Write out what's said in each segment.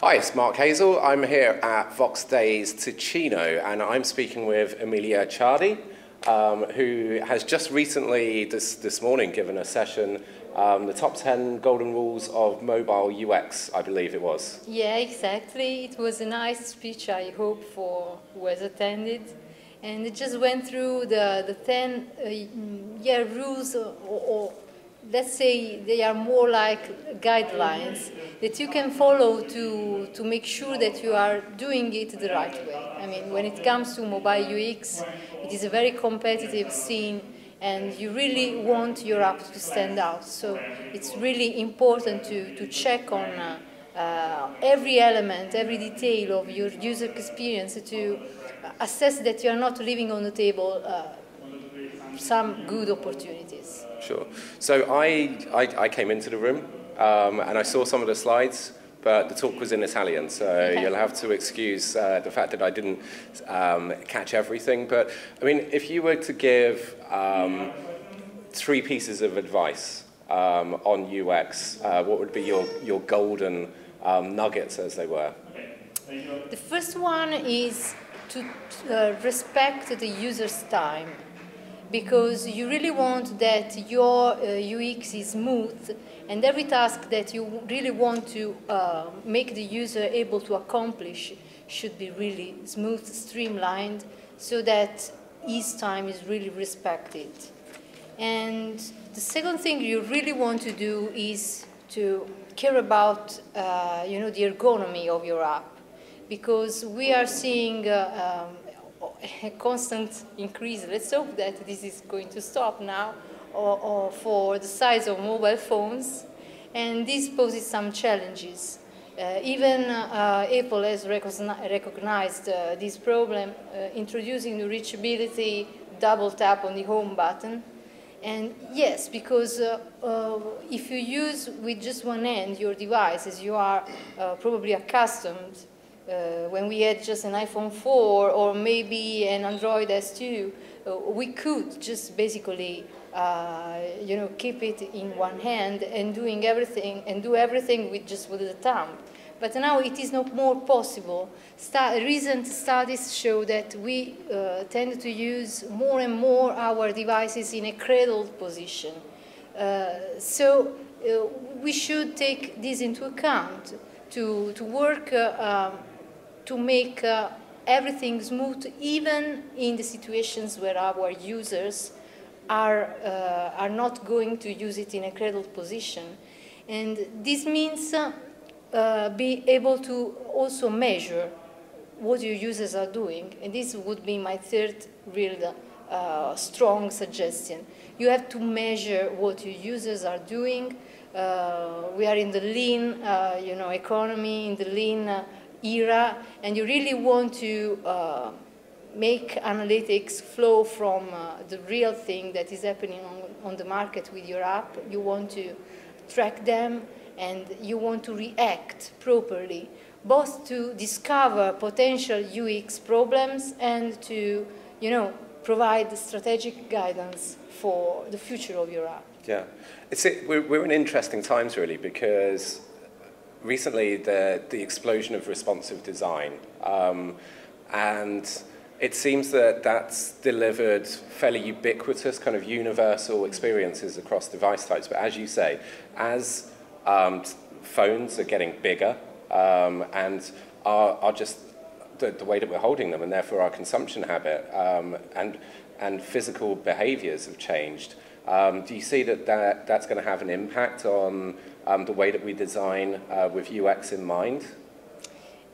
Hi, it's Mark Hazell. I'm here at Voxxed Days Ticino, and I'm speaking with Emilia Ciardi, um, who has just recently, this, this morning, given a session, um, the top 10 golden rules of mobile UX, I believe it was. Yeah, exactly. It was a nice speech, I hope, for who has attended. And it just went through the, the 10 uh, yeah, rules or, or let's say they are more like guidelines that you can follow to, to make sure that you are doing it the right way. I mean, when it comes to mobile UX, it is a very competitive scene and you really want your app to stand out. So it's really important to, to check on uh, uh, every element, every detail of your user experience to assess that you are not leaving on the table uh, some good opportunities. Sure. So I, I, I came into the room um, and I saw some of the slides, but the talk was in Italian, so okay. you'll have to excuse uh, the fact that I didn't um, catch everything. But I mean, if you were to give um, three pieces of advice um, on UX, uh, what would be your, your golden um, nuggets, as they were? The first one is to uh, respect the user's time because you really want that your uh, UX is smooth and every task that you really want to uh, make the user able to accomplish should be really smooth, streamlined, so that his time is really respected. And the second thing you really want to do is to care about uh, you know, the ergonomy of your app because we are seeing uh, um, a constant increase. Let's hope that this is going to stop now or, or for the size of mobile phones. And this poses some challenges. Uh, even uh, Apple has recognized uh, this problem, uh, introducing the reachability double tap on the home button. And yes, because uh, uh, if you use with just one hand your device, as you are probably accustomed uh, when we had just an iPhone 4 or maybe an Android S2, uh, we could just basically, uh, you know, keep it in one hand and doing everything and do everything with just with the thumb. But now it is not more possible. recent studies show that we uh, tend to use more and more our devices in a cradled position. Uh, so uh, we should take this into account to, to work um, to make uh, everything smooth, even in the situations where our users are, uh, are not going to use it in a cradled position. And this means uh, uh, be able to also measure what your users are doing. And this would be my third real uh, strong suggestion. You have to measure what your users are doing. Uh, we are in the lean, uh, you know, economy, in the lean era, and you really want to uh, make analytics flow from uh, the real thing that is happening on, on the market with your app. You want to track them, and you want to react properly, both to discover potential UX problems and to, you know, provide strategic guidance for the future of your app. Yeah, it's, it, we're, we're in interesting times really because recently the, the explosion of responsive design. Um, and it seems that that's delivered fairly ubiquitous, kind of universal experiences across device types. But as you say, as um, phones are getting bigger um, and are, are just the, the, way that we're holding them, and therefore our consumption habit um, and, and physical behaviors have changed, um, do you see that, that that's going to have an impact on um, the way that we design uh, with UX in mind?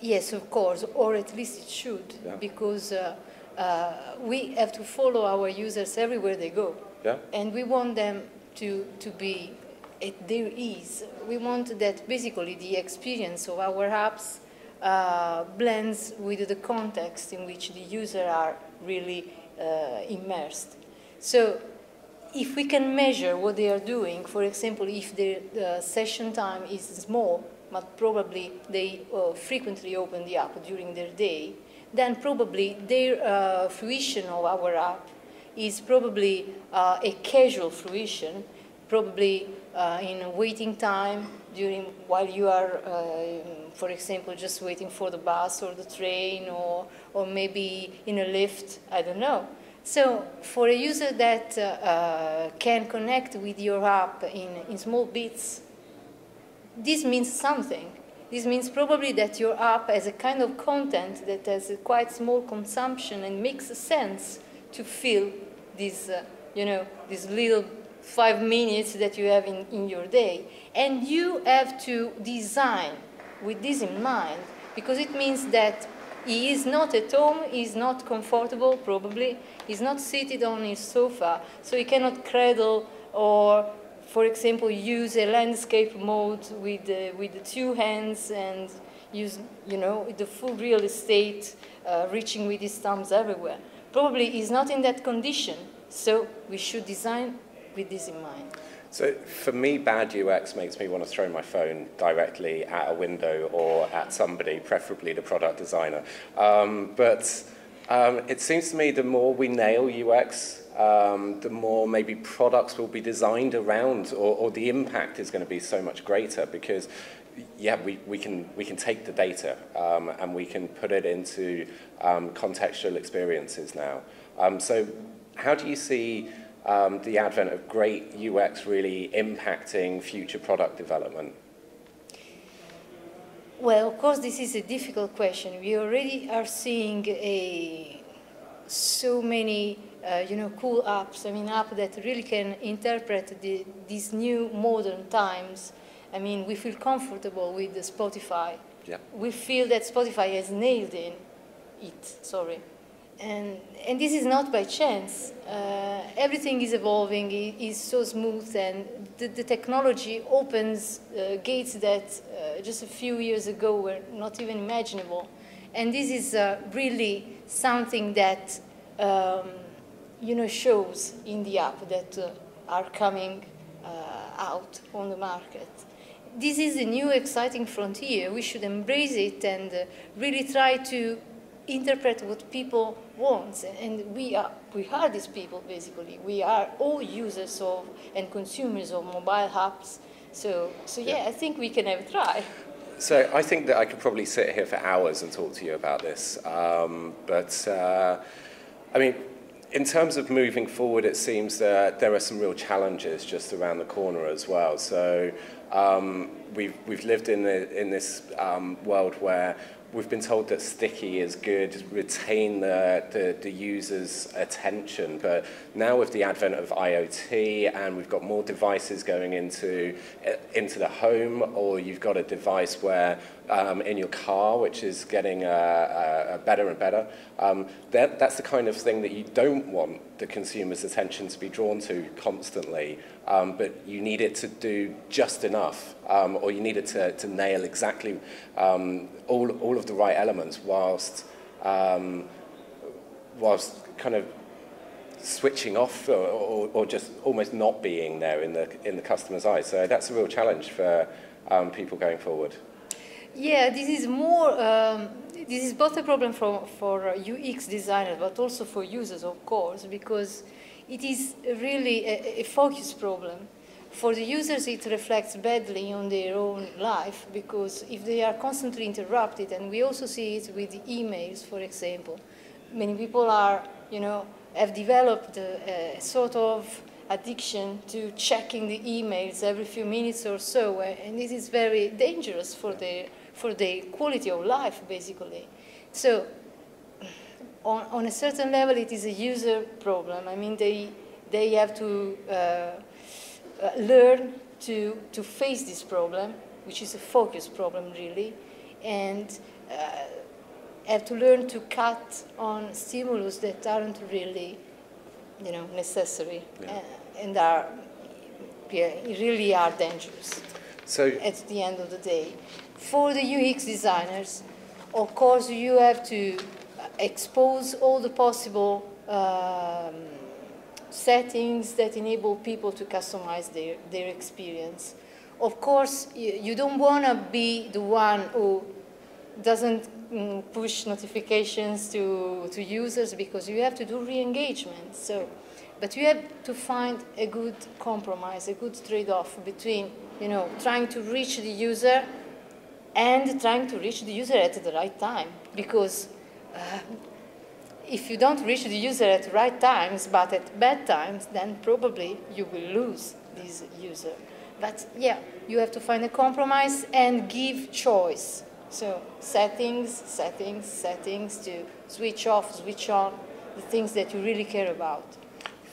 Yes, of course, or at least it should, yeah. because uh, uh, we have to follow our users everywhere they go. Yeah. And we want them to, to be at their ease. We want that basically the experience of our apps uh, blends with the context in which the user are really uh, immersed. So if we can measure what they are doing, for example, if the session time is small, but probably they uh, frequently open the app during their day, then probably their uh, fruition of our app is probably uh, a casual fruition, probably uh, in waiting time during while you are uh, for example, just waiting for the bus or the train or, or maybe in a lift, I don't know. So for a user that uh, uh, can connect with your app in, in small bits, this means something. This means probably that your app has a kind of content that has a quite small consumption and makes sense to fill this, uh, you know, this little five minutes that you have in, in your day. And you have to design with this in mind because it means that he is not at home, he is not comfortable probably, he's not seated on his sofa, so he cannot cradle or for example, use a landscape mode with, uh, with the two hands and use, you know, the full real estate, uh, reaching with his thumbs everywhere. Probably he's not in that condition, so we should design with this in mind. So for me, bad UX makes me want to throw my phone directly at a window or at somebody, preferably the product designer. Um, but um, it seems to me the more we nail UX, um, the more maybe products will be designed around or, or the impact is going to be so much greater because yeah, we, we, can, we can take the data um, and we can put it into um, contextual experiences now. Um, so how do you see um, the advent of great UX really impacting future product development? Well, of course, this is a difficult question. We already are seeing a, so many uh, you know, cool apps, I mean, apps that really can interpret the, these new modern times. I mean, we feel comfortable with the Spotify. Yeah. We feel that Spotify has nailed in it, sorry. And, and this is not by chance. Uh, everything is evolving, it is so smooth, and the, the technology opens uh, gates that uh, just a few years ago were not even imaginable. And this is uh, really something that um, you know, shows in the app that uh, are coming uh, out on the market. This is a new exciting frontier. We should embrace it and really try to interpret what people want. And we are, we are these people, basically. We are all users of and consumers of mobile apps. So, so yeah, yeah. I think we can have a try. So I think that I could probably sit here for hours and talk to you about this. Um, but, uh, I mean, in terms of moving forward, it seems that there are some real challenges just around the corner as well. So um, we've, we've lived in, the, in this um, world where we've been told that sticky is good, retain the, the, the user's attention. But now with the advent of IoT and we've got more devices going into, into the home or you've got a device where um, in your car, which is getting uh, uh, better and better, um, that, that's the kind of thing that you don't want the consumer's attention to be drawn to constantly um, but you need it to do just enough, um, or you need it to, to nail exactly um, all, all of the right elements whilst, um, whilst kind of switching off or, or, or, just almost not being there in the, in the customer's eyes. So that's a real challenge for people going forward. Yeah, this is more, um, this is both a problem for, for UX designers, but also for users, of course, because it is really a, a focus problem. For the users, it reflects badly on their own life because if they are constantly interrupted, and we also see it with the emails, for example, many people are, you know, have developed a, a sort of addiction to checking the emails every few minutes or so, and this is very dangerous for their for the quality of life, basically. So on, on a certain level, it is a user problem. I mean, they, they have to uh, uh, learn to, to face this problem, which is a focus problem, really, and uh, have to learn to cut on stimulus that aren't really, you know, necessary yeah. Uh, and are yeah, really are dangerous. So at the end of the day, for the UX designers, of course, you have to expose all the possible um, settings that enable people to customize their, their experience. Of course, you, don't want to be the one who doesn't mm, push notifications to, to users because you have to do re-engagement. So, but you have to find a good compromise, a good trade-off between, you know, trying to reach the user and trying to reach the user at the right time. Because uh, if you don't reach the user at the right times, but at bad times, then probably you will lose this user. But yeah, you have to find a compromise and give choice. So settings, settings, settings to switch off, switch on, the things that you really care about.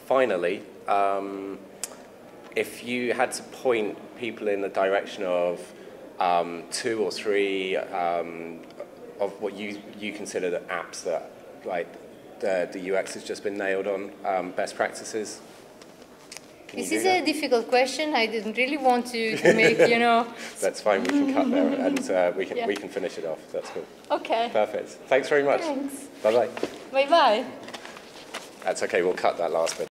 Finally, um, if you had to point people in the direction of um, two or three um, of what you, you consider the apps that like the, the UX has just been nailed on, um, best practices? Can This is that? a difficult question. I didn't really want to, to make, you know. That's fine, we can cut there and uh, we, can, Yeah. we can finish it off. That's cool. Okay. Perfect. Thanks very much. Thanks. Bye-bye. Bye bye. That's okay, we'll cut that last bit.